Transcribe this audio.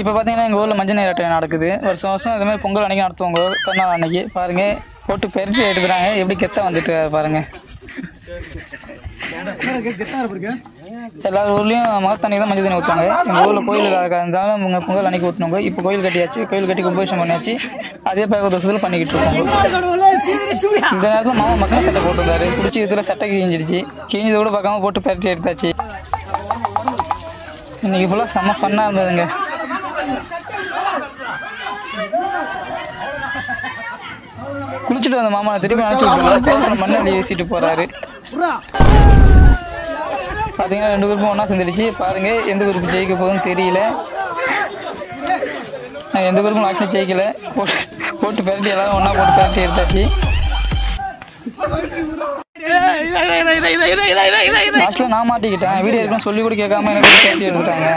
இப்போ பார்த்தீங்கன்னா எங்கள் ஊரில் மஞ்சள் நீராட்டு நடக்குது. வருஷம் வருஷம் இது மாதிரி பொங்கல் அன்னைக்கு நடத்துவாங்க. பிறநாள் அன்னைக்கு. பாருங்க போட்டு பெருக்கி எடுக்கிறாங்க. எப்படி கெத்தா வந்துட்டு பாருங்க. எல்லா ஊர்லேயும் மகத்தானி தான் மஞ்சள் தண்ணி ஊற்றுவாங்க எங்கள் ஊரில் கோயில் இருந்தாலும் உங்க பொங்கல் அன்னைக்கு ஊற்றுனவங்க இப்போ கோயில் கட்டியாச்சு. கோயில் கட்டி கும்பாபிஷம் பண்ணியாச்சு. அதே பேக தோசத்தில் பண்ணிக்கிட்டு இருக்கோங்க. இந்த நேரத்தில் மாமா மக்கள் சட்டை போட்டிருந்தாரு. பிடிச்சி இதில் சட்டை கிழிஞ்சிருச்சு கிழிஞ்சதை கூட பார்க்காம போட்டு பெருட்டி எடுத்தாச்சு. இன்னைக்கு ஃபுல்லாக செம்ம ஃபன்னாக இருந்ததுங்க. குளிச்சுட்டு வந்த மாமா திருப்பி நினச்சி மண்ணள்ளி வீசிட்டு போறாரு. பாத்தீங்கன்னா ரெண்டு குரூப்பும் ஒன்றா சேர்ந்துடுச்சு. பாருங்க எந்த குரூப் ஜெயிக்க போகுதுன்னு தெரியல. நான் எந்த குரூப்பும் லாஸ்ட்டில் ஜெயிக்கல. போட்டு போட்டு பெரட்டி எல்லாரும் ஒன்றா போட்டு பிறட்டி எடுத்தாச்சு. லாஸ்ட்டில் நான் மாட்டிக்கிட்டேன். வீடியோ இருக்குன்னு சொல்லி கூட கேட்காம எனக்கு எடுத்துட்டாங்க.